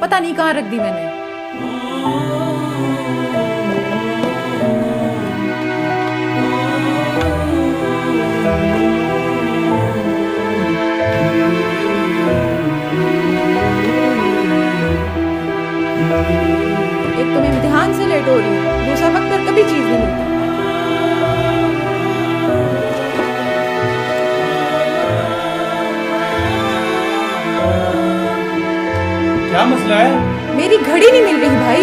पता नहीं कहाँ रख दी मैंने। एक तो मैं इम्तिहान से लेट हो रही हूँ, दूसरा वक्त पर कभी चीज़ नहीं क्या मसला है? मेरी घड़ी नहीं मिल रही भाई।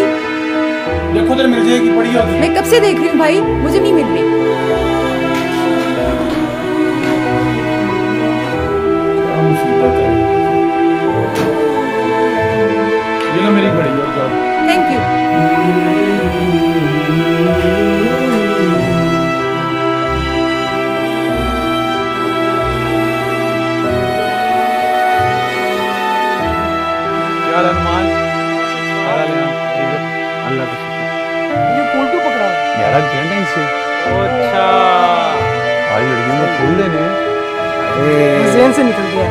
देखो तेरे मिल जाएगी पड़ी होगी मैं कब से देख रही हूँ भाई? मुझे नहीं मिल रही। ये फूल क्यों पकड़ा? यार आज वैलेंटाइन से अच्छा। आज लड़कियों को फूल देने। जेन से निकल गया।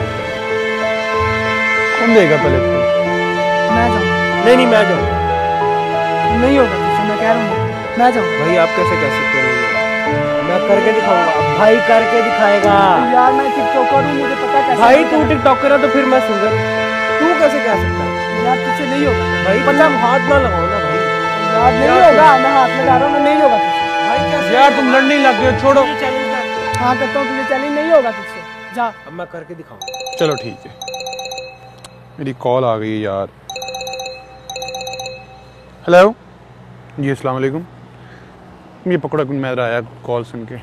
कौन देगा पहले? फूल मैं जाऊँ। नहीं नहीं मैं जाऊँ। नहीं होगा तुझसे मैं कह रहा हूँ मैं जाऊँ। भाई आप कैसे कह सकते हो? मैं करके दिखाऊँगा। भाई करके दिखाएगा। यार मैं टिकटॉकर हूँ मुझे पता कैसे भाई तू है। टिकटॉकर है तो फिर मैं सिंगर। तू कैसे कह सकता है? यार तुझसे नहीं होगा। भाई पता हाथ ना लगाओ ना। यार नहीं होगा मैं हाथ लगा रहा हूँ नहीं होगा तुझसे। यार तुम लड़ने लग गए छोड़ो। हाँ। करता हूँ तुझे चैलेंज नहीं होगा तुझसे। जा। अब मैं करके दिखाऊँगा चलो ठीक है। मेरी कॉल आ गई है यार। हेलो जी अस्सलाम वालेकुम। ये पकड़ा कुछ मेरा आया कॉल सुन के।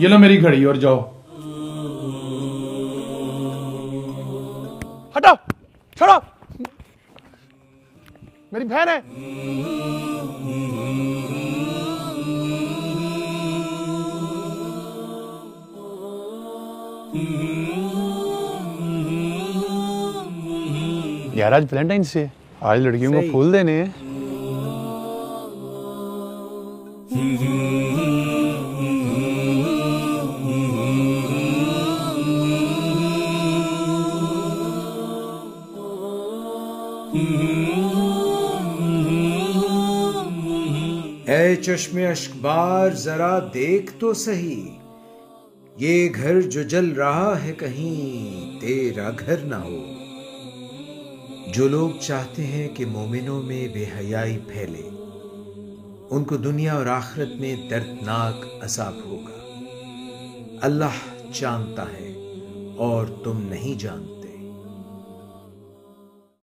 ये लो मेरी घड़ी और जाओ। हटो छोड़ो। मेरी बहन है। यार आज वैलेंटाइन से आज लड़कियों को फूल देने हैं। चश्मे अश्कबार, जरा देख तो सही। ये घर जो जल रहा है कहीं, तेरा घर ना हो। जो लोग चाहते हैं कि मोमिनों में बेहयाई फैले। उनको दुनिया और आखिरत में दर्दनाक असाब होगा। अल्लाह जानता है और तुम नहीं जानते।